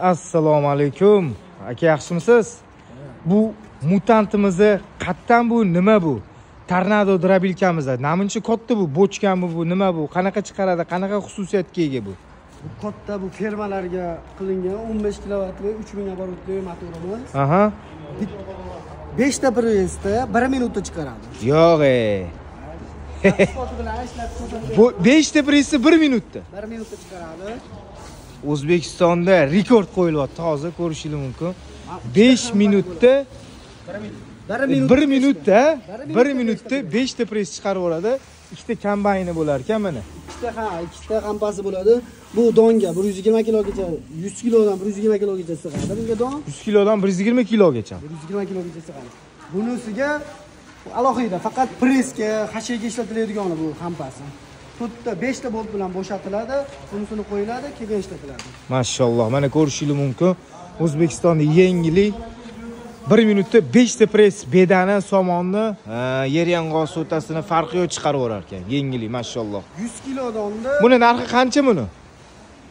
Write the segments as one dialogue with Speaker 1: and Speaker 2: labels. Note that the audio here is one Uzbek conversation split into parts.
Speaker 1: assalomu alaykum aka yaxshimisiz? Bu mutantimizni qayerdan bu nima bu? Tornado drabilkamiz. Namuncha katta bu bochkami bu nima bu? Qanaqa chiqaradi qanaqa xususiyatga ega bu?
Speaker 2: Bu katta bu fermalarga qilingan 15 kilovatli 3000 оборотli motorimiz.
Speaker 1: aha.
Speaker 2: 5 ta pressda 1 minutda chiqaradi.
Speaker 1: yo'q e. Beshta pressni bir minutda.
Speaker 2: 1 minutda chiqaradi.
Speaker 1: O'zbekistonda rekord qo'yilyapti hozir ko'rishingiz mumkin besh minutda
Speaker 2: 1 minut.
Speaker 1: bir minutda
Speaker 2: Bir
Speaker 1: bir
Speaker 2: minutda
Speaker 1: beshta press chiqarib yuboradi ikkita kombayni bo'lar ekan mana
Speaker 2: ikkita ha, ikkita hampasi bo'ladi. Bu donga 120 kilogacha, 100 kilodan 120 kilogacha sig'adi bunga don.
Speaker 1: yuz kilodan bir yuz yigirma kilogacha
Speaker 2: 120 kilogacha sig'adi. Bunisiga alohida faqat pressga, hashaga ishlatiladigan bu hampasi. To'rtta 5 ta bolt bilan bo'shatiladi, bunisini qo'yiladi, keyin ishlatiladi.
Speaker 1: mashalloh mana ko'rishingiz mumkin. O'zbekistonda yangilik bir minutda beshta press bedani somonni yer yong'oq so'tasini farqi yo'q chiqarib yuborar ekan yangilik mashalloh.
Speaker 2: 100 kilo donni
Speaker 1: buni narxi qancha buni?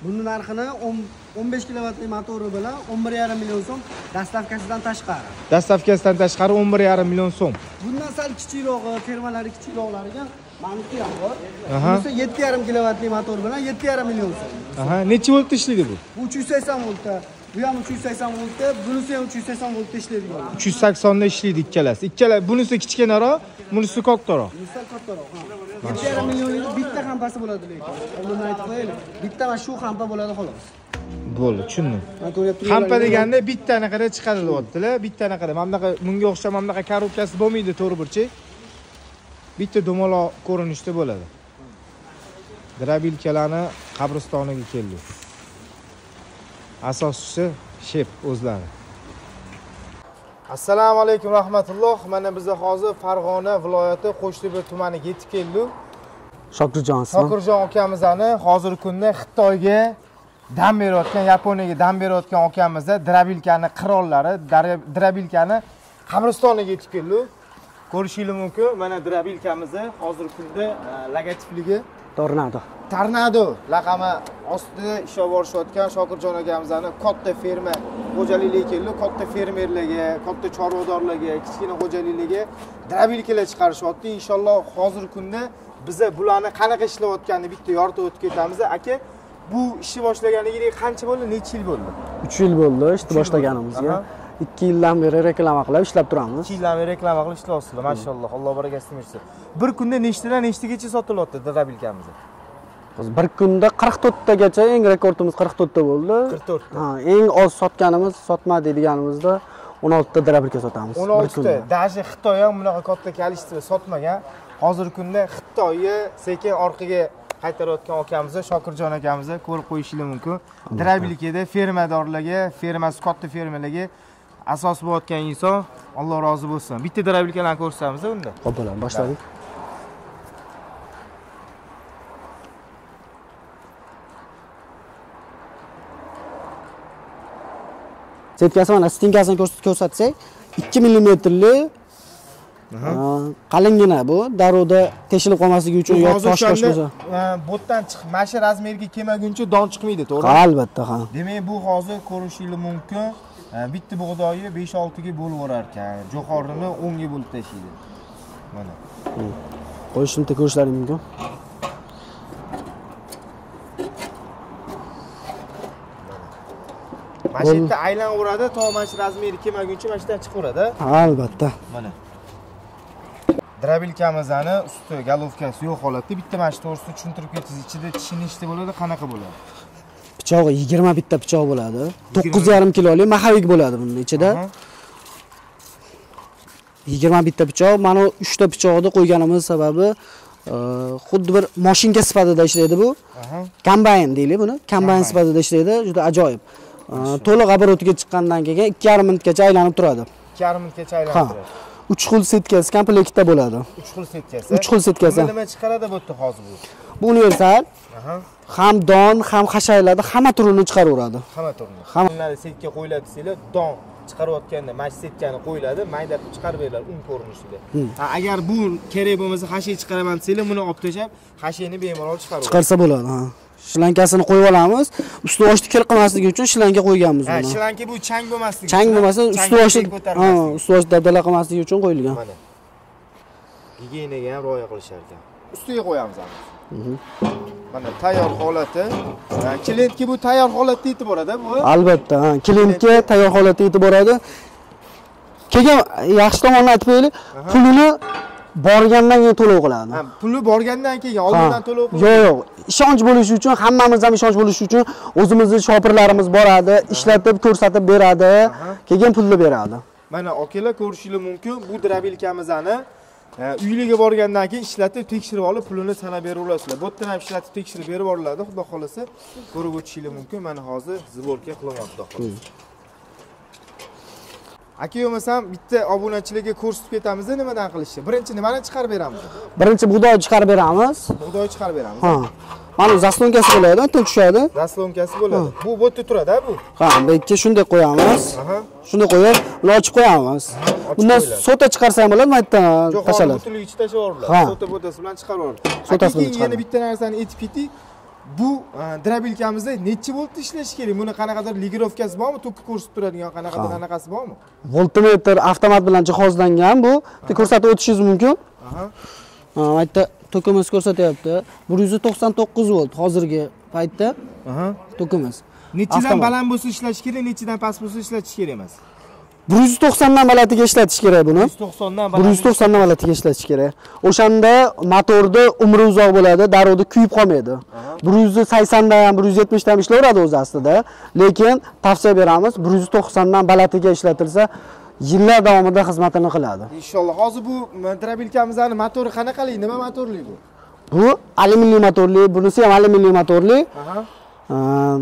Speaker 2: Buni narxini 10 15 kilovatli motori bilan 11,5 million so'm dastavkasidan tashqari.
Speaker 1: dastavkasidan tashqari o'n bir yarim million so'm.
Speaker 2: Bundan sal kichikrog'i, fermalari kichikroqlariga ham bor.
Speaker 1: Aha.
Speaker 2: Bunisi 7,5 kilovatli motor bilan 7,5 million so'm.
Speaker 1: aha necha voltda ishlaydi bu
Speaker 2: Bu 380 voltda, bu ham 380 voltda, bunisi ham 380 voltda ishlaydigan.
Speaker 1: uch yuz saksonda ishlaydi ikkalasi ikkala bunisi kichkinaroq bunisi kattaroq
Speaker 2: Bunisi kattaroq. ha. 7,5 millionlik bitta hampasi bo'ladi lekin. Oldindan aytib qo'yaylik. Bitta mana shu hampa bo'ladi xolos.
Speaker 1: bo'ldi tushundim hampa deganda bitta anaqada chiqadi deyaptilar bitta anaqada mana bunaqa bunga o'xshab mana bunaqa korobkasi bo'lmaydi to'g'ri burchak bitta dumaloq ko'rinishda bo'ladi. Drabilkalarni qabristoniga keldik asoschisi shep o'zlari. Assalomu alaykum rahmatulloh. Mana biz hozir farg'ona viloyati qo'shtepa tumaniga yetib keldik
Speaker 3: Shokirjon
Speaker 1: shokirjon akamizni hozirgi kunda xitoyga dam berayotgan yaponiyaga dam berayotgan akamizni drabilkani qirollari dra- drabilkani qabristoniga yetib keldik ko'rishingiz mumkin. Mana drabilkamizni hozirgi kunda e, logotipligi
Speaker 3: Tornado.
Speaker 1: tornado laqami ostida ishlab borishayotgan shokirjon akamizni katta ferma xo'jalikligi keldi. Katta fermerlarga katta chorvadorlarga kichkina xo'jaliklarga drabilkalar chiqarishyapti. Inshaalloh hozirgi kunda biza bularni qanaqa ishlayotganini bitta yoritib o'tib ketamiz. Aka bu ishni boshlaganiga qancha bo'ldi? Necha yil bo'ldi?
Speaker 3: 3 yil bo'ldi ishni boshlaganimizga. 2 yildan beri reklama qilib ishlab turamiz.
Speaker 1: ikki yildan beri reklama qilib ishlayapsizlar mashalloh alloh barakasini bersin bir kunda nechtadan nechtagacha sotilyapti drabilkamiz
Speaker 3: Biz bir kunda 44 tagacha eng rekordimiz 44 ta bo'ldi.
Speaker 1: 44 ta.
Speaker 3: Ha, eng oz sotganimiz sotma deydiganimizda 16 ta drabilka sotamiz.
Speaker 1: o'n oltita даже xitoy ham bunaqa katta количество sotmagan hozirgi kunda xitoyni sekin orqaga qaytarayotgan akamizni shokirjon akamizni ko'rib qo'yishingiz mumkin drabilkada fermadorlarga fermasi katta fermalarga asos bo'layotgan inson alloh rozi bo'lsin. Bitta drabilkalarni ko'rsatamiz unda.
Speaker 3: Xo'p, bo'ladi, boshladik. setkasi mana stinkasini ko'rs- ko'rsatsak 2 millimetrli qalingina bu. Darrovda teshilib qolmasligi uchun yo tosh
Speaker 1: e, bo'tdan chiq mana shu razmerga kelmaguncha don chiqmaydi to'g'rimi?
Speaker 3: Albatta ha.
Speaker 1: Demak bu hozir ko'rishingiz mumkin bitta bug'doyi besh oltiga bo'lib yuborar ekan jo'xorini o'nga bo'lib tashlaydi. Mana.
Speaker 3: Qo'yishni bitta ko'rishlaring mumkin.
Speaker 1: Mana. Shu yerda aylanaveradi to mana shu razmeri kelmaguncha mana shu yerdan chiqaveradi
Speaker 3: albatta.
Speaker 1: Mana. Drabilkamizni usti golovkasi yo'q holatda. Bitta mana shu to'g'risida tushuntirib ketsangiz ichida tishi nechta bo'ladi qanaqa bo'ladi
Speaker 3: pichog'i 20 bitta pichoq bo'ladi. 9,5 kilolik maxavik bo'ladi buni ichida. 20 bitta pichoq mana 3 ta pichoqni qo'yganimiz sababi e, xuddi bir mashinka sifatida ishlaydi bu. Kombayn deylik buni. Kombayn sifatida ishlaydi. Juda ajoyib. E, to'liq оборотga chiqqandan keyin 2,5 minutgacha aylanib turadi.
Speaker 1: Ikki yarim minutgacha
Speaker 3: ha.
Speaker 1: aylantiradi
Speaker 3: 3 xil setkasi komplektda bo'ladi.
Speaker 1: Uch xil setkasi.
Speaker 3: Uch xil setkasi.
Speaker 1: nima chiqaradi bu yerda hozir bu
Speaker 3: bu universal ham don ham hashaylarni hamma turini chiqaraveradi
Speaker 1: hamma turni
Speaker 3: Hamma.
Speaker 1: setka qo'yiladi desanglar don chiqarayotganda mana shu setkani qo'yiladi mayda qilib chiqarib beriladi un ko'rinishida Ha, agar bu kerak bo'lmasa hashay chiqaraman desanglar buni olib tashlab hashayni bemalol chiqarib
Speaker 3: chiqarsa bo'ladi ha Shlankasini qo'yib olamiz. Usti oshni kir qilmasligi uchun shlanka qo'yganmiz
Speaker 1: Ha,
Speaker 3: buni.
Speaker 1: shlanki bu chang bo'lmasligi.
Speaker 3: Chang bo'lmasa, usti oshi ha, usti oshi dabdala qilmasligi uchun qo'yilgan.
Speaker 1: Mana. Gigiyenaga ham rioya qilishar ekan. Ustiga qo'yamiz. Mana tayyor holati. Klientga bu tayyor holatda yetib boradi bu.
Speaker 3: Albatta, ha, klientga tayyor holatda yetib boradi. Keyin yaxshi tomonini aytib qo'yaylik, pulini borgandan keyin to'lov qiladi.
Speaker 1: Puli borgandan keyin oldindan to'lov
Speaker 3: Yo'q, yo'q. Ishonch bo'lishi uchun, hammamiz ham ishonch bo'lishi uchun o'zimizning shopirlarimiz boradi, ishlatib, ko'rsatib beradi, keyin pulni beradi.
Speaker 1: Mana akalar ko'rishingiz mumkin. Bu drabilkamizni uyliga borgandan keyin ishlatib tekshirib olib pulini sanab berib olasizlar. Bu yerdan ham ishlatib tekshirib berib yuboriladi, xudo xolasa ko'rib o'tishingiz mumkin. Mana hozir zborka qilyapti, xudo xolasa. Aka bo'lmasam bitta obunachilarga ko'rsatib ketamiz nimadan qilishni. Birinchi nimani chiqarib beramiz?
Speaker 3: Birinchi bug'doy chiqarib beramiz.
Speaker 1: Bug'doy chiqarib beramiz.
Speaker 3: Ha. Mana zaslonkasi bo'ladi, to'l tushadi.
Speaker 1: Raslonkasi bo'ladi. Bu bu turadi, bu.
Speaker 3: Ha, bu yerga shunday qo'yamiz. Shunday qo'yib, uni ochib qo'yamiz. Bundan sota chiqarsa ham bo'ladi, maytdan
Speaker 1: Jo'xori
Speaker 3: tashaladi.
Speaker 1: butili ichida tashlab yuboriladi.
Speaker 3: Ha.
Speaker 1: Sota botasi bilan chiqarib yuboriladi.
Speaker 3: Sotasi bilan
Speaker 1: yana bitta narsani aytib keting. Bu drabilkamizda necha voltda ishlashi kerak? Buni qanaqadir ligirovkasi bormi? Tokki ko'rsatib turadigan qanaqadir anaqasi bormi?
Speaker 3: Voltmetr avtomat bilan jihozlangan bu. Bitta ko'rsatib o'tishingiz mumkin.
Speaker 1: Aha.
Speaker 3: Ha, bu yerda tokimiz ko'rsatyapti. 199 volt hozirgi paytda tokimiz.
Speaker 1: Nechidan baland bo'lsa ishlash kerak, nechidan past bo'lsa ishlatish kerak emas.
Speaker 3: 190 dan balandiga ishlatish kerak buni.
Speaker 1: 190 dan baland.
Speaker 3: 190 dan balandiga ishlatish kerak. O'shanda motorni umri uzoq bo'ladi, darrovda kuyib qolmaydi. 180 dan ham 170 dan ham ishlayveradi o'zi aslida, lekin tavsiya beramiz 190 dan balandiga ishlatilsa yillar davomida xizmatini qiladi.
Speaker 1: Inshaalloh. Hozir bu drabilkamizning motori qanaqali? Nima motorli bu?
Speaker 3: Bu alyuminniy motorli, bunisi ham alyuminniy motorli. Ehm,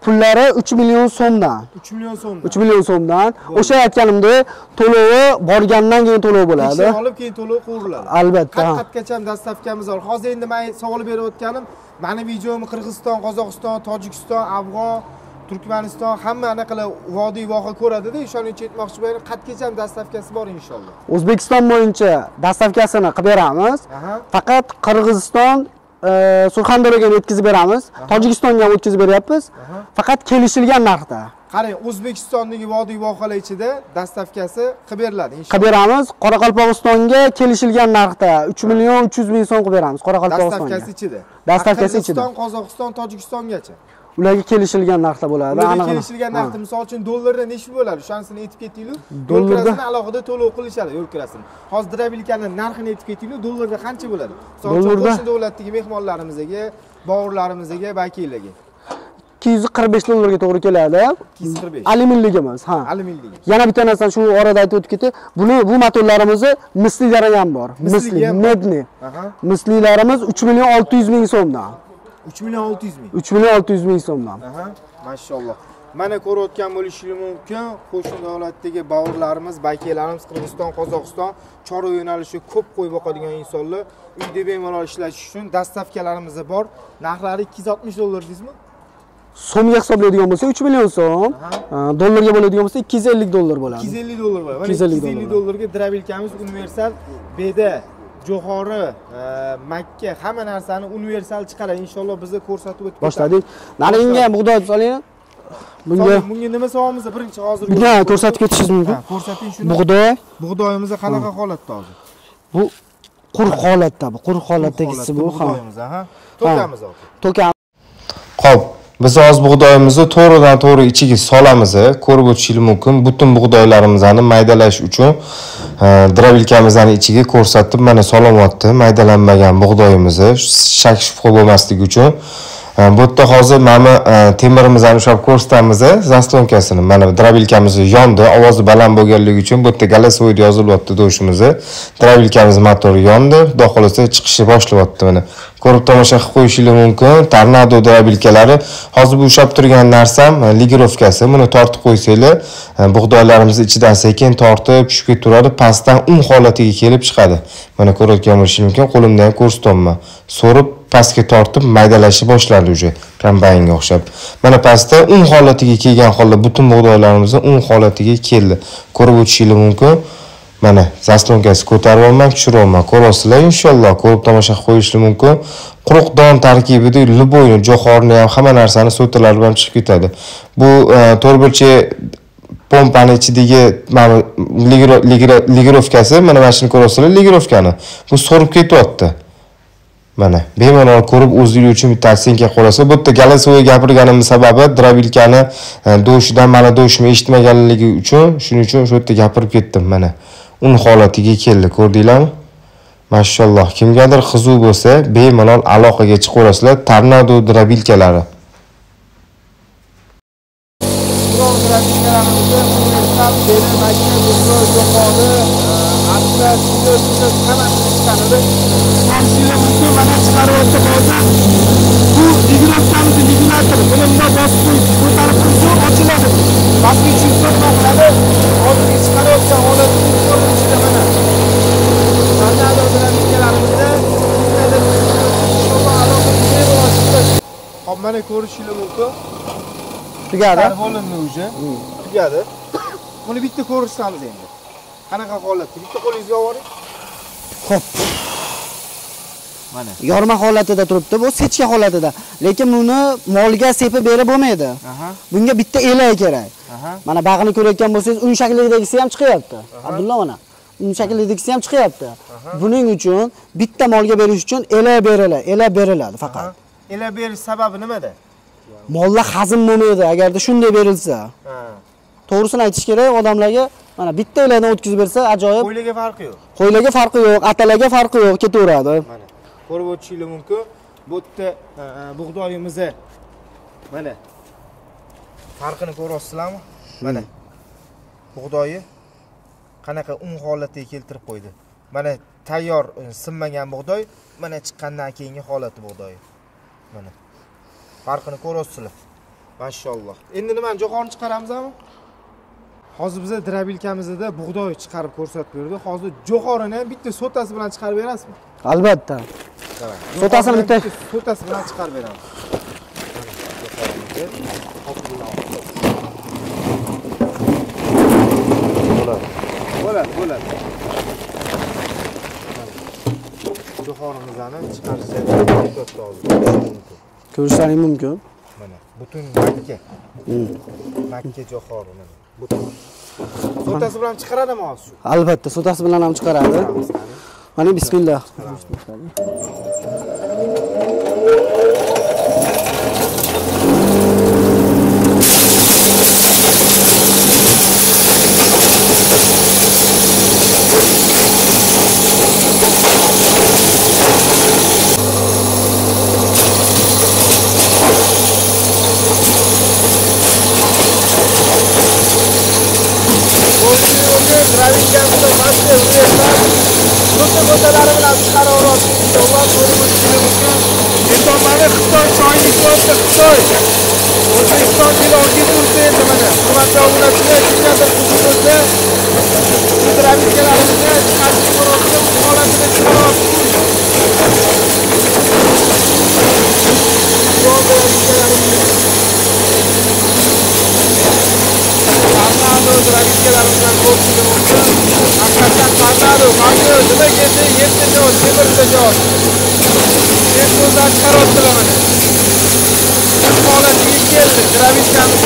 Speaker 3: Pullari 3 million so'mdan.
Speaker 1: 3 million so'm.
Speaker 3: 3 million so'mdan. O'sha aytganimdek, to'lovi borgandan keyin to'lov bo'ladi.
Speaker 1: Tekshirib olib keyin to'lov qo'yiladi.
Speaker 3: Albatta.
Speaker 1: qat qatgacha ham dastavkamiz bor hozir endi men savol berayotganim mani videomni qirg'iziston qozog'iston tojikiston afg'on turkmaniston hamma anaqalar vodiy voha ko'radida o'shaning uchun bo'lganim qatgacha ham dastavkasi bor inshaalloh
Speaker 3: O'zbekiston bo'yicha dastavkasini qilib beramiz. Faqat Qirg'iziston e, Surxondaryoga yetkazib beramiz. Tojikistonga ham o'tkazib beryapmiz. Faqat kelishilgan narxda.
Speaker 1: qarang o'zbekistondagi vodiy vohalar ichida dastavkasi qilib beriladi
Speaker 3: Qilib
Speaker 1: inshaalloh
Speaker 3: beramiz. Qoraqalpog'istonga kelishilgan narxda 3 million 300 ming so'm qilib beramiz Qoraqalpog'istonga.
Speaker 1: dastavkasi ichida
Speaker 3: Dastavkasi ichida.
Speaker 1: qozog'iston tojikistongacha
Speaker 3: Ularga kelishilgan narxda bo'ladi.
Speaker 1: ularga kelishilgan narxda misol uchun dollarda nechi bo'ladi o'shanisini aytib yo'l
Speaker 3: Dollarda-
Speaker 1: kirasini alohida to'lov qilishadi yo'l kirasini hozir drabilkani narxini aytib ketinglar dollarda qancha bo'ladi misol uchun qo'shni davlatdagi mehmonlarimizga bovurlarimizga vakillarga
Speaker 3: 245 dollarga to'g'ri keladi.
Speaker 1: 245
Speaker 3: Alyuminligimiz, ha.
Speaker 1: alyuminligi
Speaker 3: Yana bitta narsani shu orada aytib o'tib ketay. Buni bu motorlarimizni mislilari ham bor. Misli,
Speaker 1: ham bor.
Speaker 3: medni.
Speaker 1: aha
Speaker 3: Mislilarimiz 3 million 600 ming so'mdan.
Speaker 1: 3 million 600 ming.
Speaker 3: 3 million 600 ming so'mdan.
Speaker 1: aha mashalloh. Mana ko'rayotgan bo'lishingiz mumkin. Qo'shni davlatdagi bovurlarimiz vakillarimiz qirg'iziston qozog'iston chorva yo'nalishi ko'p qo'y boqadigan insonlar. Uyda bemalol ishlatish uchun dastavkalarimiz bor. Narxlari 260 dollar deysizmi?
Speaker 3: So'mga hisoblaydigan bo'lsa 3 million so'm, a, dollarga bo'ladigan bo'lsa 250 dollar bo'ladi.
Speaker 1: 250 dollar bo'ladi. Mana
Speaker 3: 250
Speaker 1: 250 dollarga drabilkamiz universal beda Jo'xori, e, Makka hamma narsani universal chiqaradi. Inshaalloh bizni ko'rsatib o'tib
Speaker 3: Boshladik. Narig'inga ham bug'doy soling. Bunga
Speaker 1: bunga nima solamiz? Birinchi hozir
Speaker 3: bunga ko'rsatib ketishingiz mumkin.
Speaker 1: Ha, ko'rsating shuni.
Speaker 3: Bug'doy
Speaker 1: Bug'doyimiz qanaqa holatda hozir?
Speaker 3: bu quruq holatda bu, quruq holatdagisi bu, ha.
Speaker 1: Ha. To'kamiz hozir.
Speaker 3: To'kan
Speaker 4: Xo'p, biz hozir bug'doyimizni to'g'ridan to'g'ri ichiga solamiz. Ko'rib o'tishingiz mumkin. Butun bug'doylarimizni maydalash uchun e, drabilkamizni ichiga ko'rsatib mana solyapti. Maydalanmagan bug'doyimizni shak shubha bo'lmasligi uchun. Bu yerda hozir mana e, temirimizni ushlab ko'rsatamiz, zaslonkasini. Mana drabilkamiz yondi, ovozi baland bo'lganligi uchun bu yerda galasvoyd yozilyapti do'shimizni. Drabilkamiz motori yondi, xudo xohlasa chiqishni boshlayapti mana. Ko'rib tomosha qilib qo'yishingiz mumkin. Tornado drabilkalari hozir bu ushlab turgan narsam e, ligirovkasi. Buni tortib qo'ysanglar, bug'doylarimizni ichidan sekin tortib tushib ketaveradi, pastdan un holatiga kelib chiqadi. Mana ko'rayotgan bo'lishingiz mumkin. Qo'limda ham ko'rsatyapman. So'rib pastga tortib maydalashni boshladi уже kombaynga o'xshab. Mana pastda un holatiga kelgan holda butun bug'doylarimizni un holatiga keldi. Ko'rib o'tishingiz mumkin. mana zaslonkasi ko'tarib olman tushiryapman ko'rasizlar inshaalloh ko'rib tomosha qilib qo'yishlar mumkin quruq don tarkibida любой jo'xorini ham hamma narsani so'talari bilan chiqib ketadi bu e, pompani ichidagi mana bu ligirovkasi mana mana shuni ko'rasizlar ligirovkani bu so'rib ketyapti mana bemalol ko'rib o'zinglar uchun bitta atsenka qolasa bu yerda голосовой gapirganim sababi drabilkani e, do'shidan mani doshimni eshitmaganligi uchun shuning uchun shu yerda gapirib ketdim. Mana un holatiga keldi ko'rdinglarmi? Mashalloh kimgadir qiziq bo'lsa bemalol aloqaga chiqaverasizlar tornado drabilkalari
Speaker 1: Qur'on grafikalarimizda silo silo hammasini chiqaradi hamshira mumkin mana chiqaryapti hozir bu ligirovkamizni ligilator buni bundoq bosib qo'yib ko'tarib qo'ysa ochiladi pastga tushirsa nima qiladi hozirgi chiqarayotgan holatini ko'rinishida mana aloqa bemalol chiqadi hop mana ko'rishingiz mumkin
Speaker 3: tugadi
Speaker 1: Chiqarib olindi уже. Tugadi. Buni bitta ko'rsatamiz endi. Qanaqa holatda? Bitta qo'lingizga oling.
Speaker 3: Xo'p.
Speaker 1: Mana.
Speaker 3: yorma holatida turibdi bu sechka holatida. Lekin buni molga sepib berib bo'lmaydi. Bunga bitta elak kerak. Mana bag'ini ko'rayotgan bo'lsangiz un shaklidagisi ham chiqyapti. Abdulla mana un shaklidagisi ham chiqyapti. Buning uchun bitta molga berish uchun elak beriladi elak beriladi faqat.
Speaker 1: Ela berish sababi nimada?
Speaker 3: mollar hazm bo'lmaydi agarda shunday berilsa. To'g'risini aytish kerak odamlarga mana bitta elakdan o'tkazib bersa ajoyib
Speaker 1: Qo'ylarga farqi yo'q.
Speaker 3: qo'ylarga farqi yo'q atalarga farqi yo'q ketaveradi
Speaker 1: Mana. Ko'rib o'tishingiz mumkin. Bu yerda ha, ha, bug'doyimizni mana farqini ko'ryapsizlarmi? Mana. Bug'doyi qanaqa un holatiga keltirib qo'ydi. Mana tayyor e, sinmagan bug'doy, mana chiqqandan keyingi holati bug'doyi. Mana. Farqini ko'ryapsizlar. Mashalloh. Endi nimani jo'xorini chiqaramizmi? Hozir biza drabilkamizda bug'doy chiqarib ko'rsatib berdi. Hozir jo'xorini ham bitta sotasi bilan chiqarib berasizmi?
Speaker 3: albatta Sotasini bitta-
Speaker 1: sotasi bilan chiqarib beramiz. Bo'ladi. Bo'ladi. Jo'xorimizni chiqarishga to'xtatdi hozir.
Speaker 3: ko'rishlaring mumkin
Speaker 1: Mana butun makka. Makka jo'xori mana. Sotasi bilan chiqaradimi hozir
Speaker 3: albatta sotasi bilan ham chiqaradi mana bismillah
Speaker 1: gravikamizda mashqa bilan chiqaraveramiz. Inshaalloh ko'rib o'tishingiz mumkin. Xitoy choyni ichayapti Xitoy. O'zbekiston dilogi tursa endi mana. Hurmatli obunachilar, kimlardir qiziq bo'lsa, shu gravikalarimizni chiqarishga holatini chiqaryapmiz. Yo'q, gravikalarimizni Tornado gravitkalarimizni ko'rishingiz mumkin. Haqiqatdan tornado, qanday nima keldi, yerda javob, temirda javob. Deb ko'zdan chiqaryaptilar mana. Bu holatiga keldi gravitkamiz.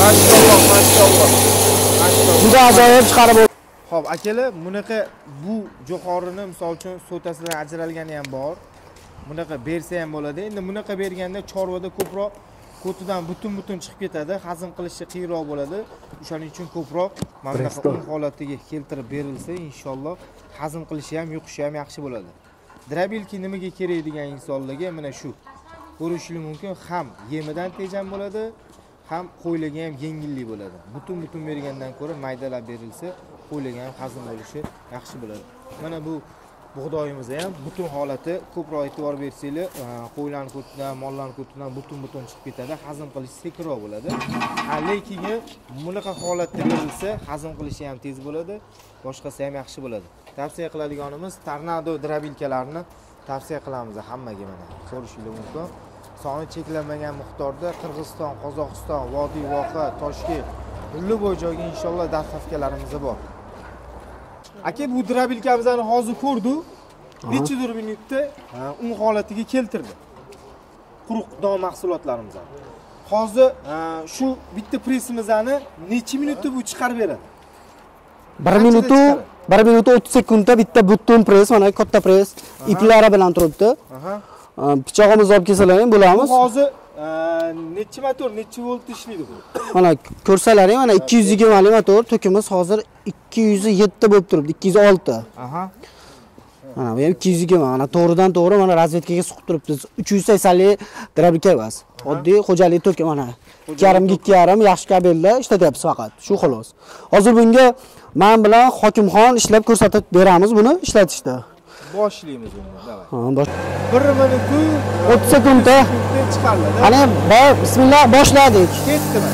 Speaker 1: Mashalloh, mashalloh.
Speaker 3: Juda ajoyib chiqarib
Speaker 1: Xo'p, akalar, bunaqa bu jo'xorini misol uchun sotasidan ajralgani ham bor. Bunaqa bersa ham bo'ladi. Endi bunaqa berganda chorvada ko'proq ko'tidan butun butun chiqib ketadi, hazm qilishi qiyinroq bo'ladi. O'shaning uchun ko'proq mana bunaqa un holatiga keltirib berilsa, inshaalloh hazm qilishi ham, yuqishi ham yaxshi bo'ladi. Drabilki nimaga kerak degan insonlarga mana shu. Ko'rishingiz mumkin, ham yemidan tejam bo'ladi, ham qo'ylarga ham yengillik bo'ladi. Butun butun bergandan ko'ra maydalab berilsa, qo'ylarga ham hazm bo'lishi yaxshi bo'ladi. Mana bu bug'doyimizni ham butun holati ko'proq e'tibor bersanglar, qo'ylarni ko'tidan, mollarni ko'tidan butun butun chiqib ketadi, hazm qilish sekinroq bo'ladi. Lekin bunaqa holatda berilsa, hazm qilishi ham tez bo'ladi, boshqasi ham yaxshi bo'ladi. Tavsiya qiladiganimiz tornado drabilkalarini tavsiya qilamiz hammaga mana. ko'rishinglar mumkin. Soni cheklanmagan miqdorda Qirg'iziston, Qozog'iston, Vodiy voha, Toshkent любой joyga inshaalloh dastavkalarimiz bor aka bu drabilkamizni hozir ko'rdik nechidir minutda e, un holatiga keltirdi. Quruq don mahsulotlarimizni hozir shu bitta pressimizni necha minutda bu chiqarib beradi?
Speaker 3: Bir minutu bir minut o'ttiz sekundda bitta butun press mana katta press iplari bilan turibdi. Pichog'imizni olib kelsalar ham bo'lamiz.
Speaker 1: Hozir nechi motor nechi volt ishlaydi bu?
Speaker 3: Mana ko'rsalaring mana ikki yuz motor tokimiz hozir ikki yuz yetti bo'lib turibdi ikki yuz olti. Mana bu ham ikki yuz yigirma mana to'g'ridan to'g'ri mana razvedkaga suqib turibdi. Uch yuz saksonlik drabika emas oddiy xo'jalik to'ki mana ikki yarim ikki yarim yaxshi kabelda ishlatyapmiz faqat shu xolos. Hozir bunga man bilan hokimxon ishlab ko'rsatib beramiz buni ishlatishda
Speaker 1: boshlaymiz
Speaker 3: bosh-
Speaker 1: bir minutu
Speaker 3: o'ttiz sekundda.
Speaker 1: Chiqariladi
Speaker 3: ana bismillah boshladik.
Speaker 1: Ketdimi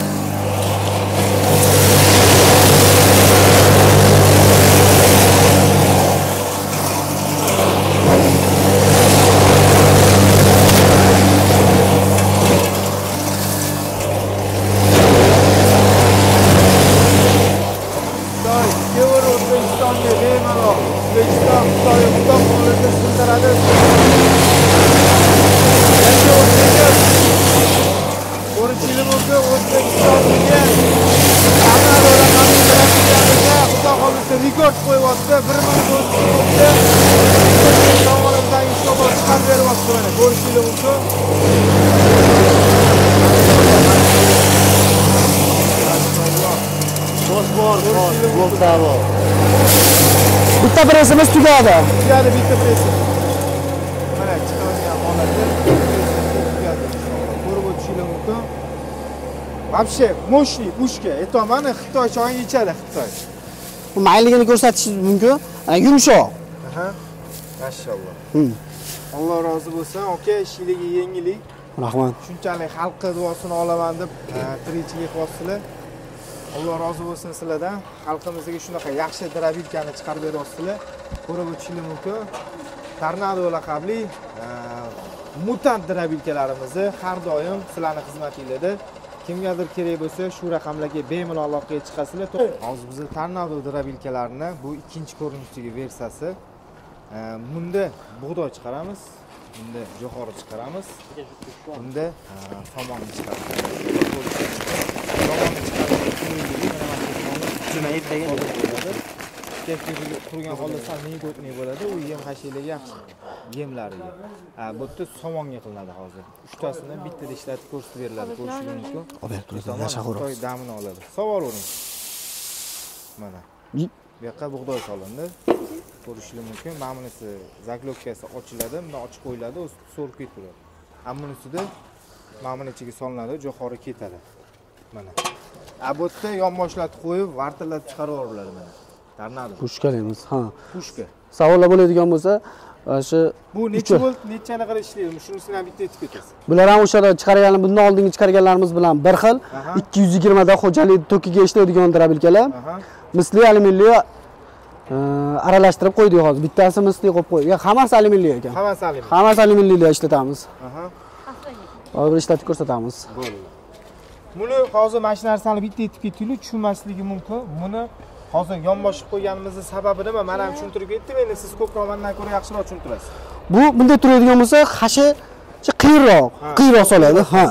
Speaker 1: Xitoy yevro O'zbekistonga bemalol O'zbekiston Xitoy Xitoy holatda sindiradi. Yangi o'zbeklar O'rinchilimizga O'zbekistonga Kanada raqamli grafiklarga Xudo xohlasa rekord qo'yyapti. 1 minut o'tib Tomonimizdan inshaalloh chiqarib beryapti mana ko'rishingiz mumkin. Bosh bor, bosh, bor.
Speaker 3: Bitta pressimiz tugadi
Speaker 1: Tugadi bitta pressi. Mana chiqargan holati. Ko'rib o'tishingiz mumkin. Вообще мощный pushka. Aytaman, Xitoy choyini ichadi Xitoy.
Speaker 3: Bu mayligini ko'rsatish mumkin yumshoq
Speaker 1: Aha. Mashalloh.
Speaker 3: Hmm.
Speaker 1: Alloh rozi bo'lsin. Aka, ishingizdagi yengillik.
Speaker 3: rahmat
Speaker 1: Shunchalik xalqqa duosini olaman deb e, tirikchilik qilyapsizlar. Alloh rozi bo'lsin sizlardan. Xalqimizga shunaqa yaxshi drabilkani chiqarib beryapsizlar. Ko'rib o'tishingiz mumkin. Tornado laqabli e, mutant drabilkalarimizni har doim sizlarning xizmatingizda kimgadir kerak bo'lsa shu raqamlarga bemalol aloqaga chiqasizlar. Hozir bizni Tornado drabilkalarini bu ikkinchi ko'rinishdagi versiyasi. E, bunda bug'doy chiqaramiz, bunda jo'xori chiqaramiz, bunda e, somonni chiqaramiz. Somonni chiqaramiz. Texnika qurgan holda sanitotniy bo'ladi, u yem yaxshi yemlariga. Bu yerda somonga qilinadi hozir. Uchtasini bittada ishlatib ko'rsatib beriladi, ko'rishingiz mumkin. Xitoy damini oladi. Savolavering. Mana. Bu yoqqa bug'doy solindi. Ko'rishingiz mumkin. Mana bunisi zaglobkasi ochiladi, bundan ochib qo'yiladi, o'zi so'rib ketaveradi. Amma bunisida mana buni ichiga solinadi, jo'xori ketadi. Mana. A bu yerda yonboshlatib qo'yib, vartillatib chiqarib yuboriladi mana. Tornado.
Speaker 3: pushka deymiz ha
Speaker 1: Pushka.
Speaker 3: savollar bo'ladigan bo'lsa mana shu
Speaker 1: Bu necha volt, nechani qilib ishlaydi? Shunisini ham bitta aytib ketasiz.
Speaker 3: bular ham o'sha chiqargan bundan oldingi chiqarganlarimiz bilan bir xil
Speaker 1: Aha.
Speaker 3: 220 da xo'jalik tokiga ishlaydigan drabilkalar misli alyuminli e, aralashtirib qo'ydik hozir bittasi misli qo'yib qo'ydik Ya, hammasi alyuminli ekan
Speaker 1: Hammasi alim.
Speaker 3: hammasi alyuminlilar ishlatamiz
Speaker 1: Aha.
Speaker 3: hozir ishlatib ko'rsatamiz
Speaker 1: Bo'ldi. Buni hozir mana shu narsani bitta aytib ketdinglar, tushunmasligi mumkin. Buni hozir yonboshib qo'yganimizning sababi nima? Men ham tushuntirib ketdim, endi siz ko'proq mendan ko'ra yaxshiroq tushuntirasiz.
Speaker 3: bu bunday turadigan bo'lsa hashi chi- qiyinroq qiyinroq soladi ha.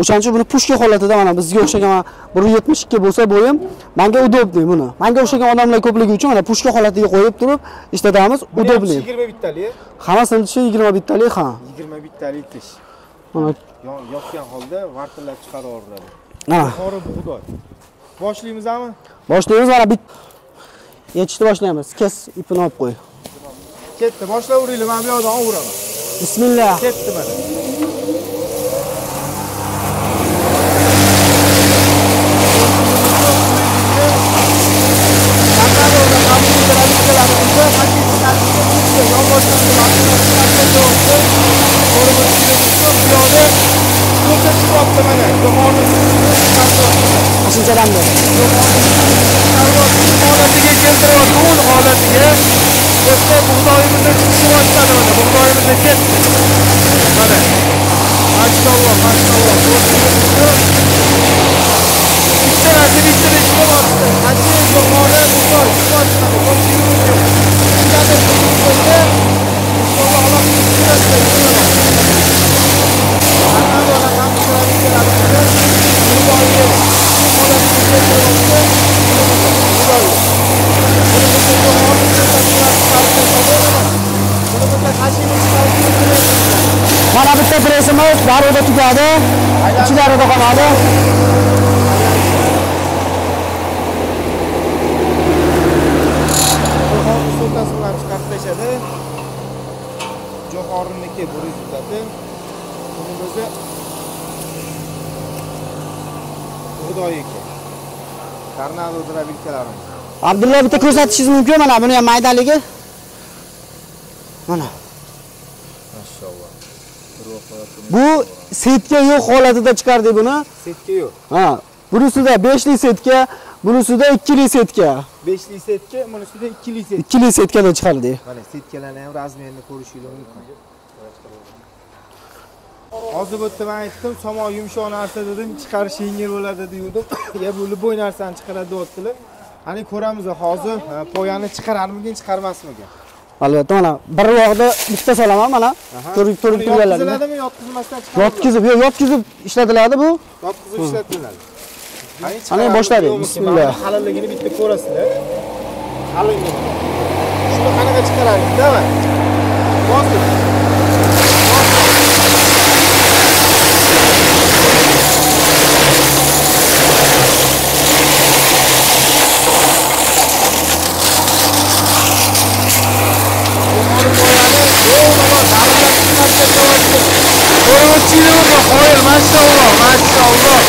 Speaker 3: O'shaning uchun buni pushka holatida mana bizga o'xshagan bir yuz yetmish ikki bo'lsa bo'yim manga удобный buni. Manga o'xshagan odamlar ko'pligi uchun mana pushka holatiga qo'yib turib ishlatamiz удобный
Speaker 1: 20 bittalik,
Speaker 3: hammasini tishi yigirma bittalik ha.
Speaker 1: 20 bittalik
Speaker 3: mana
Speaker 1: Yopgan holda vartillab
Speaker 3: mana
Speaker 1: Qori bug'doy. Boshlaymizmi?
Speaker 3: boshlaymiz mana bit yechishni boshlaymiz kes ipini olib qo'y
Speaker 1: Ketdi, boshlayveringlar, men bu yoqdan ovuraman.
Speaker 3: bismillah
Speaker 1: Ketdi mana. мемлекет. Mana. Maşallah, maşallah. Bitta razillikni ishga bosdi. Hajji, Buxoro, Buxoro, Buxoro, Buxoro. Shunday
Speaker 3: bir tugadi ichlarida qoladi
Speaker 1: bilan chiqarib tashladi jo'xoriniki bu rezultati buni o'zi bug'doyiki tornado drobilkalarimiz
Speaker 3: abdulla bitta ko'rsatishingiz mumkin mana buni ham maydaligi. Mana. Bu setka yo'q holatida chiqardik buni
Speaker 1: setka yo'q.
Speaker 3: Ha bunisida beshli setka bunisida ikkili setka
Speaker 1: beshli setka bunisida ikkili setka
Speaker 3: ikkili setkada chiqardik
Speaker 1: mana setkalarni ham razmerini ko'rishingiz mumkin. Hozir bu yerda man aytdim somon yumshoq narsa dedim chiqarish yengil bo'ladi degandim ya bu любой narsani chiqaradi deyaptilar qani ko'ramiz hozir ha, poyani chiqararmikin chiqarmasmikin
Speaker 3: albatta mana bir vaqtda bitta solaman mana ko'rib ko'rib turganlar.
Speaker 1: yotqiziladimi yotqizmasdan chiqariladi
Speaker 3: yotkizib yo'q yotkizib ishlatiladi bu.
Speaker 1: Yotqizib ishlatiladi
Speaker 3: Ana boshladik, bismillah.
Speaker 1: Qalinligini bitta ko'rasizlar. Qalinligini shuni qanaqa chiqaramiz давай bosib Qo'yil, mashalloh, mashalloh.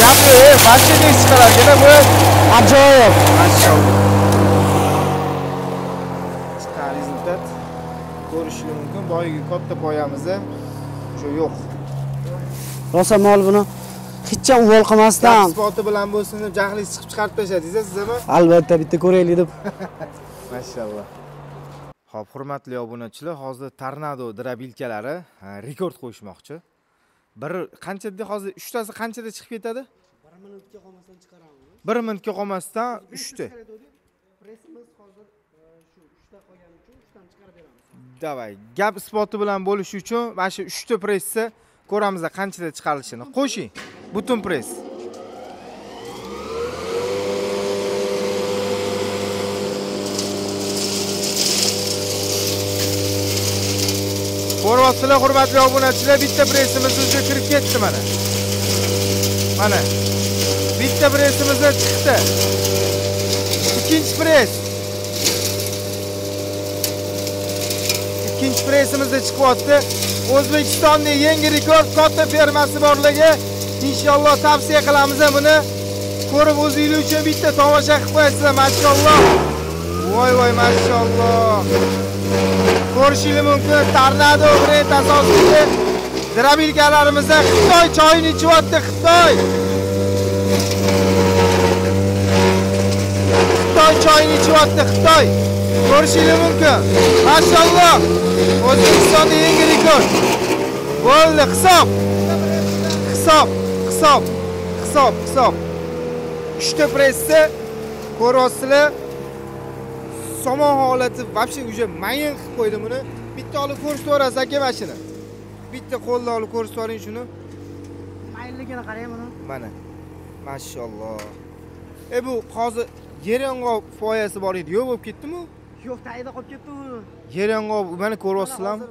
Speaker 1: Gapni, e, mashinadek chiqalarkan bu.
Speaker 3: ajoyib
Speaker 1: Mashalloh. Chiqqan rezultat ko'rishingiz mumkin. Boyagi katta poyamizni shu yo'q.
Speaker 3: rosa mol buni hech ham uvol qilmasdan
Speaker 1: Spoti bilan bo'lsin deb jahlingiz chiqib chiqarib tashladingiz sizmi?
Speaker 3: albatta bitta ko'raylik deb
Speaker 1: Mashalloh. Xo'p, hurmatli obunachilar, hozir tornado drobilkalari ha, rekord qo'yishmoqchi. Bir qancha dedi hozir 3 tasi qanchada chiqib ketadi? 1 minutga qolmasdan chiqaramiz. 1 minutga qolmasdan 3 ta. Davay, gap isboti bilan bo'lish uchun mana shu 3 ta pressni ko'ramiz qanchada chiqarilishini. Qo'shing. Butun press. Ko'ryapsizlar, hurmatli obunachilar, bitta pressimiz уже kirib ketdi mana. Mana. Bitta pressimiz chiqdi. Ikkinchi press. Ikkinchi pressimizda chiqyapti. O'zbekistonning yangi rekord katta fermasi borligi inshaalloh tavsiya qilamiz buni. Ko'rib o'zingiz uchun bitta tomosha qilib qo'yasizlar, mashalloh. Voy voy, mashalloh. Ko'rishingiz mumkin, Tornado brend asosida drabilkalarimizda Xitoy choyini ichyapti, Xitoy. Xitoy choyini ichyapti, Xitoy. Ko'rishingiz mumkin. Mashalloh. O'zbekistonda yangi rekord. Bo'ldi, hisob. Hisob, hisob, hisob, hisob. 3 ta pressni ko'ryapsizlar. somon holati вообще уже mayin qilib qo'ydi buni. Bitta olib ko'rsatib yuborasiz aka mashina. Bitta qo'lda olib ko'rsatib yuboring shuni.
Speaker 2: mayilligini qarang buni
Speaker 1: Mana. Mashalloh. E bu hozir yer yong'oq foyasi bor edi, yo'q bo'lib ketdimi?
Speaker 2: Yo'q tagida qolib ketdi u
Speaker 1: Yer yong'oq mana ko'ryapsizlarmi?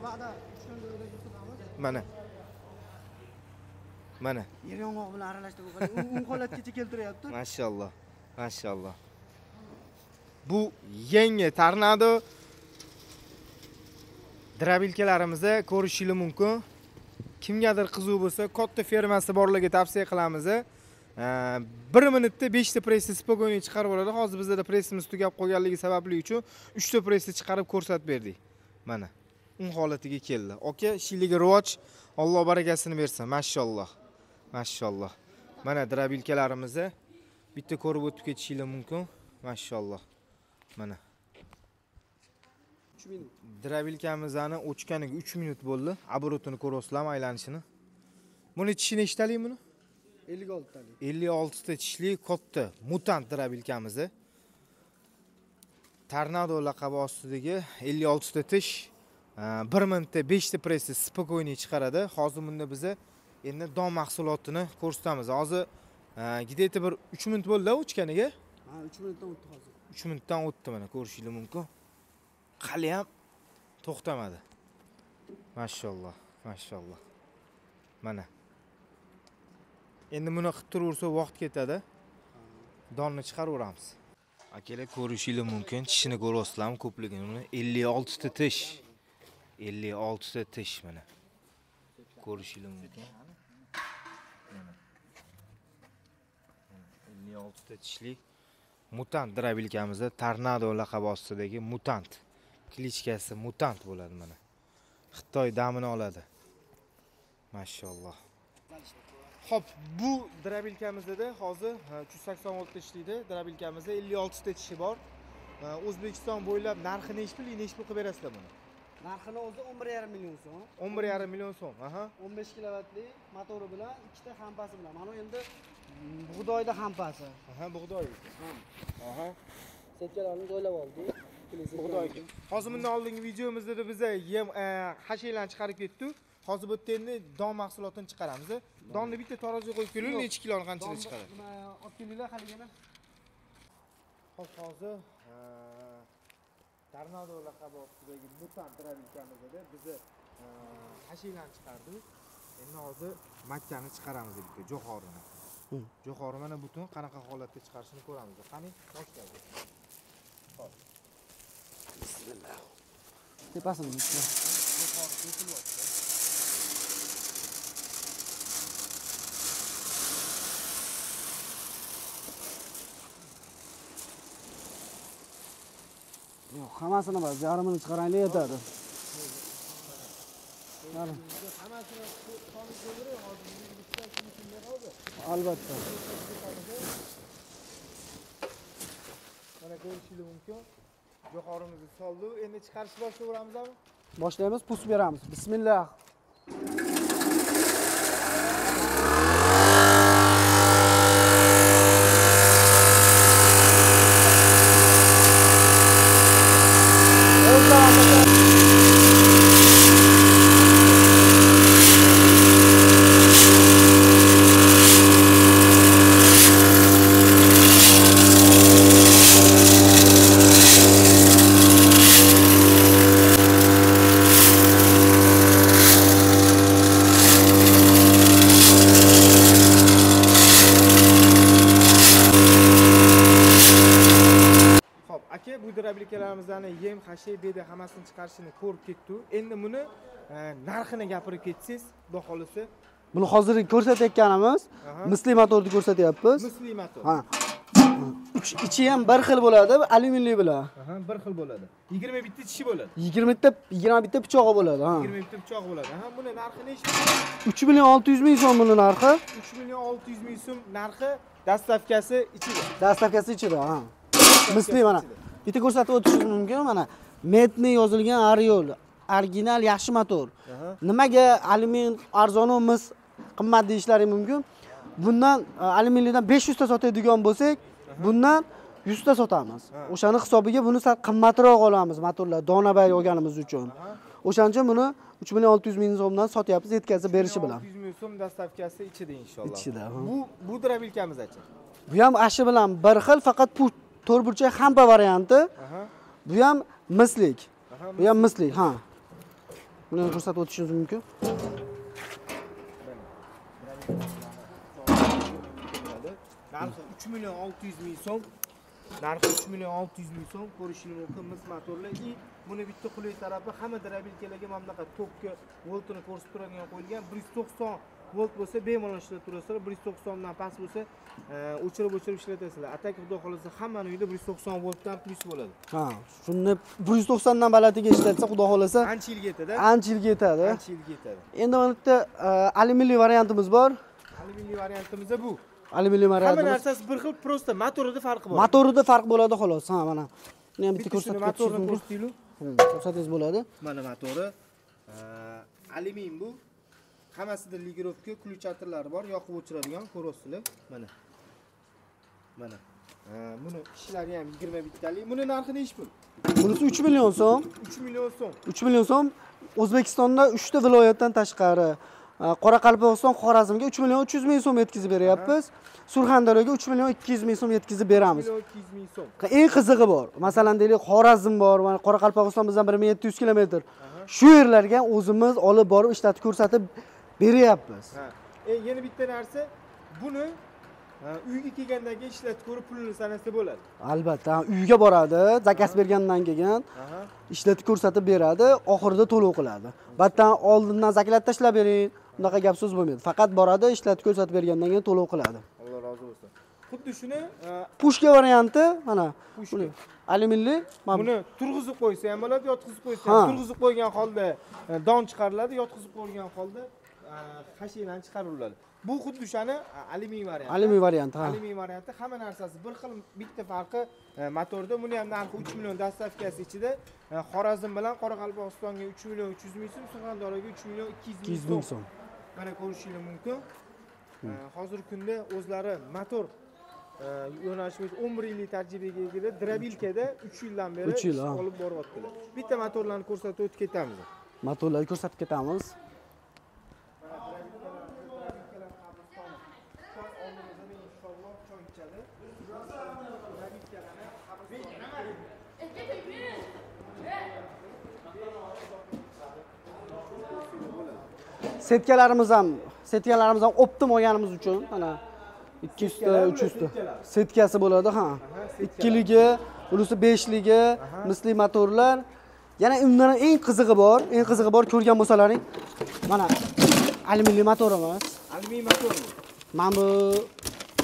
Speaker 1: Mana. Mana.
Speaker 2: yer yong'oq bilan aralashtirib u holatgacha keltiryapti
Speaker 1: Mashalloh. Mashalloh. Bu yangi tornado drobilkalarimizni ko'rishingiz mumkin. Kimgadir qiziq bo'lsa, katta fermasi borlarga tavsiya qilamiz. Bir minutda 5 ta pressni spokойно chiqarib oladi. Hozir bizda pressimiz tugab qolganligi sababli uchun 3 ta pressni chiqarib ko'rsatib berdik. Mana. Un holatiga keldi. Aka, ishligiga rivoj, Alloh barakasini bersin. Mashalloh. Mashalloh. Mana drobilkalarimizni bitta ko'rib o'tib ketishingiz mumkin. Mashalloh. Mana.
Speaker 2: 3 minut
Speaker 1: Drobilkamizni o'chganiga 3 minut bo'ldi. Abrotini ko'ryapsizlarmi aylanishini? Buni tishini eshitalik buni?
Speaker 2: 56 talik
Speaker 1: 56 ta tishli katta mutant drobilkamiz. Tornado laqabi ostidagi 56 ta tish 1 minutda 5 ta pressni spokойно chiqaradi. Hozir bunda biza endi don mahsulotini ko'rsatamiz. Hozir где-то bir 3 minut bo'ldi o'chganiga.
Speaker 2: ha 3 minutdan o'tdi hozir
Speaker 1: uch minutdan o'tdi mana ko'rishingiz mumkin hali ham to'xtamadi mashaalloh mashaalloh mana endi buni qilib turaversa vaqt ketadi. Donni chiqaraveramiz. Akalar ko'rishingiz mumkin. Tishini ko'ryapsizlarmi ko'pligini. Uni ellik oltita tish. Ellik oltita tish mana. Ko'rishingiz mumkin. Ellik oltita tishli mutant drabilkamizda tornado laqabi ostidagi mutant. Klichkasi mutant bo'ladi mana. Xitoy damini oladi. Mashaalloh Xo'p, bu drabilkamizda hozir e, 380 voltda ishlaydi. Drabilkamizda 56 ta tishi bor. O'zbekiston bo'ylab narxi nechi pul, nechi pul qilib berasizlar buni?
Speaker 3: narxini o'zi 11,5 million so'm
Speaker 1: 11,5 million so'm. Aha.
Speaker 3: 15 kilovatli motori bilan ikkita hampasi bilan mana endi bug'doyda hampasi
Speaker 1: Aha, bug'doy. Aha.
Speaker 3: setkalarni joylab oldik
Speaker 1: Bug'doy. Hozir bundan oldingi videomizda da biza yem e, hashiylarni chiqarib ketdik. Hozir bu yerda endi don mahsulotini chiqaramiz. Donni bitta taroziga qo'yib keling, necha kiloni qanchalik chiqadi?
Speaker 3: olib kelinglar haligini
Speaker 1: Hop hozir e, tornado laqabi ostidagi mutant drabilkamizda bizni e, hashiylarni chiqardik. Endi hozir makkani chiqaramiz bitta jo'xorini. Jo'xori mana butun qanaqa holatda chiqarishini ko'ramiz. Qani boshlaymiz.
Speaker 3: tepasini bitta
Speaker 1: Jo'xori to'kilyapti.
Speaker 3: Yo'q hammasini emas yarmini chiqaraylik yetadi albatta
Speaker 1: Mana ko'rishingiz mumkin. Jo'xorimizni soldik. Endi chiqarishni boshlayveramizmi?
Speaker 3: boshlaymiz pus beramiz bismillah O'z davomida
Speaker 1: Xo'p, aka bu drabilkalarimizni yem, hashay, beda hammasini chiqarishini ko'rib ketdik. Endi buni e, narxini gapirib ketsangiz, xudo xolisa,
Speaker 3: buni hozir ko'rsatayotganimiz misli motorni ko'rsatyapmiz
Speaker 1: misli motor.
Speaker 3: ha Uch- ichi ham bir xil bo'ladi alyuminli bilan
Speaker 1: bir xil bo'ladi. 21 ta tishi bo'ladi.
Speaker 3: 20 ta 20 bitta pichog'i bo'ladi ha
Speaker 1: 21 ta pichoq bo'ladi. Aha, buni narxi necha?
Speaker 3: 3 million 600 ming so'm buni narxi
Speaker 1: 3 million 600 ming so'm narxi dastavkasi ichida.
Speaker 3: dastavkasi ichida ha misli mana bitta ko'rsatib o'tishingiz mumkin mana metni yozilgan ariol original yaxshi motor. Nimaga alyumin arzonu mis qimmat deyishlari mumkin? Bundan e, alyuminlidan 500 ta sotadigan bo'lsak bundan 100 ta sotamiz o'shani hisobiga buni sal qimmatroq olamiz motorlar donabay olganimiz uchun. O'shaning uchun buni 3 million 600 ming so'mdan sotyapmiz yetkazib berishi bilan.
Speaker 1: 600 ming so'm dastavkasi ichida inshaalloh.
Speaker 3: Ichida.
Speaker 1: Bu bu drabilkamiz acha.
Speaker 3: bu ham ashi bilan bir xil faqat bu to'rtburchak hampa varianti. Bu ham mislik. Bu ham mislik. ha. Buni ko'rsatib o'tishingiz mumkin.
Speaker 1: Narxi 3 million 600 ming so'm. Narxi 3 million 600 ming so'm. Ko'rishingiz mumkin mis motorli и buni bitta qulay tarafi hamma drabilkalarga mana bunaqa to'pga voltini ko'rsatib turadigan qo'yilgan 190 volt bo'lsa bemalol ishlatib turasizlar 190 dan past bo'lsa e, o'chirib o'chirib ishlatasizlar. A tak xudo xohlasa hammani uyida 190 voltdan plyus bo'ladi.
Speaker 3: Ha shuni 190 dan balandiga ishlatsa xudo xohlasa
Speaker 1: ancha yilga yetadi
Speaker 3: ancha yilga yetadi.
Speaker 1: Ancha yilga yetadi.
Speaker 3: Endi mana bitta e, alyuminli variantimiz bor.
Speaker 1: Alyuminli variantimiz bu.
Speaker 3: Alyuminli
Speaker 1: hamma
Speaker 3: variantimiz
Speaker 1: narsasi bir xil просто motorida farqi bor.
Speaker 3: Motorida farq bo'ladi xolos. Ha mana. Buni ham bitta ko'rsatib Hmm, ko'rsatingiz bo'ladi.
Speaker 1: Mana motori alyumin bu hammasida ligirovka ключаторlari bor yoqib o'chiradigan ko'ryapsizlar mana. Mana. Buni ishlari ham 20 bittalik. Buni narxi nechi pul
Speaker 3: bunisi 3 million so'm.
Speaker 1: 3 million so'm.
Speaker 3: 3 million so'm o'zbekistonda 3 ta viloyatdan tashqari qoraqalpog'iston xorazmga uch million uch yuz ming so'm yetkazib beryapmiz. Surxondaryoga uch million ikki yuz ming so'm yetkazib beramiz.
Speaker 1: Ikki yuz ming so'm.
Speaker 3: Eng qizig'i bor. Masalan deylik xorazm bor mana qoraqalpog'iston bizdan bir ming yetti yuz kilometr. Shu yerlarga o'zimiz olib borib ishlatib ko'rsatib beryapmiz.
Speaker 1: E, yana bitta narsa buni uyga kelgandan keyin ishlatib ko'rib pulini sanasa bo'ladi.
Speaker 3: Albatta uyga boradi zakaz bergandan keyin ishlatib ko'rsatib beradi oxirida to'lov qiladi. Battan oldindan zaklab tashlab bering unaqa gap so'z bo'lmaydi. Faqat boradi ishlatib ko'rsatib bergandan keyin to'lov qiladi.
Speaker 1: Alloh rozi bo'lsin. Xuddi shuni
Speaker 3: pushka varianti mana alyuminli
Speaker 1: buni turg'izib qo'ysa ham bo'ladi yotqizib qo'ysa
Speaker 3: Ha.
Speaker 1: ham turg'izib qo'ygan holda e, don chiqariladi yotqizib qo'ygan holda hashinani chiqariladi bu xuddi o'shani alyumin varianti
Speaker 3: alyumin varianti ha.
Speaker 1: Alyumin varianti hamma narsasi bir xil bitta farqi e, motorda. Buni ham narxi uch million dastavkasi ichida e, xorazm bilan qoraqalpog'istonga uch million uch yuz ming so'm surxondaryoga uch million ikki
Speaker 3: ikki
Speaker 1: yuz ming so'm. mana ko'rishingiz mumkin. E, hozirgi kunda o'zlari motor yo'nalishi bo'yicha o'n bir yillik tajribaga ega drabilkada uch yildan beri
Speaker 3: Uch yil,
Speaker 1: olib boryaptilar bitta motorlarni ko'rsatib o'tib ketamiz
Speaker 3: motorlarni ko'rsatib ketamiz setkalarimiz ham setkalarimiz ham optim olganimiz uchun. Mana ikki yuzta uch yuzta. setkasi bo'ladi ha. Ikkiligi bunisi beshligi misli motorlar yana undan eng qizig'i bor eng qizig'i bor ko'rgan bo'lsalaring. Mana alyuminli motorimiz
Speaker 1: alyumin motor bu
Speaker 3: mana bu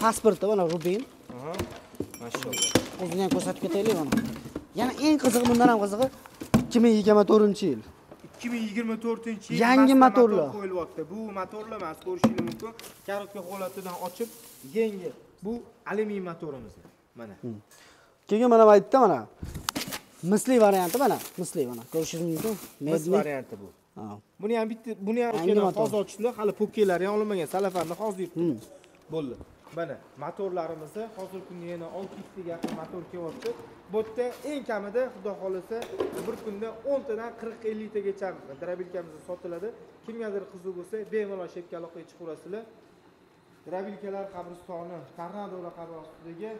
Speaker 3: pasporti mana rubin.
Speaker 1: Aha. mashaalloh
Speaker 3: o'zini ham ko'rsatib ketaylik mana. Yana eng qizig'i bundan ham qizig'i ikki ming yigirma to'rtinchi yil
Speaker 1: ikki ming yigirma to'rtinchi yil
Speaker 3: Yangi motorlar.
Speaker 1: motor qo'yilyapti bu motorlar emas ko'rishingiz mumkin korotka holatidan ochib yangi bu alyumin motorimiz. Mana.
Speaker 3: Keyin mana bu yerda mana. Misli varianti mana. Misli mana. Ko'rishingiz mumkin
Speaker 1: mis varianti bu.
Speaker 3: Ha.
Speaker 1: buni ham bitta buni ham hozir ochdilar hali pokelari ham olinmagan salafarni hozir yutdi bo'ldi mana motorlarimizni hozirgi kunda yana olti yuztaga yaqin motor kelyapti. Bu yerda eng kamida xudo xohlasa bir kunda o'ntadan qirq elliktagacha drabilkamizda sotiladi. Kimgadir qiziq bo'lsa bemalol shepka aloqaga chiqaverasizlar drabilkalar qabristoni tornadolar qabristoniga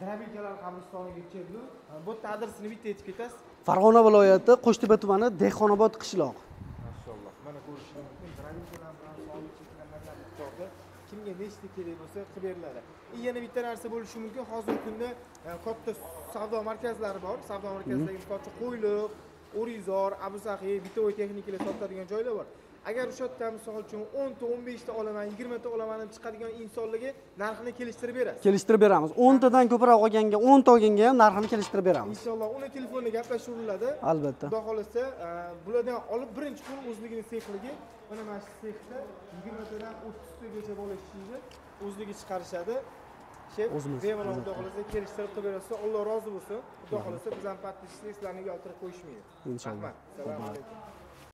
Speaker 1: drabilkalar qabristoniga keldi. Bu yerda adresini bitta aytib ketasiz.
Speaker 3: Farg'ona viloyati qo'shtepa tumani dehqonobod qishloq.
Speaker 1: Mashalloh. Mana ko'rishingiz mumkin. Drabilkalar bilan sog'liq cheklanmagan miqdorda kimga nechta kerak bo'lsa qilib beriladi. И yana bitta narsa bo'lishi mumkin. Hozirgi kunda e, katta savdo markazlari bor. Savdo markazlariga misol uchun Qo'yliq, O'rizor, Abusaxiy, Bitovoy texnikalar sotadigan joylar bor. Agar o'sha yerda misol uchun 10 ta, 15 ta olaman, 20 ta olaman deb chiqadigan insonlarga narxini kelishtirib berasiz.
Speaker 3: kelishtirib beramiz o'ntadan ko'proq olganga o'nta olganga ham narxini kelishtirib beramiz
Speaker 1: Inshaalloh uni telefonda gaplashuviladi.
Speaker 3: albatta
Speaker 1: xudo xohlasa e, bulardan olib birinchi kun o'zligini sexligi mana mana shu sexda yigirmatadan o'ttiztagacha bo'lishini o'zligi chiqarishadi. Shef bemalol xudo xohlasa kelishtirib qilib berasiz. Alloh rozi bo'lsin. Xudo xohlasa biz ham подписчик sizlarni uyaltirib qo'yishmaydi.
Speaker 3: Inshaalloh.
Speaker 1: rahmat. Assalomu alaykum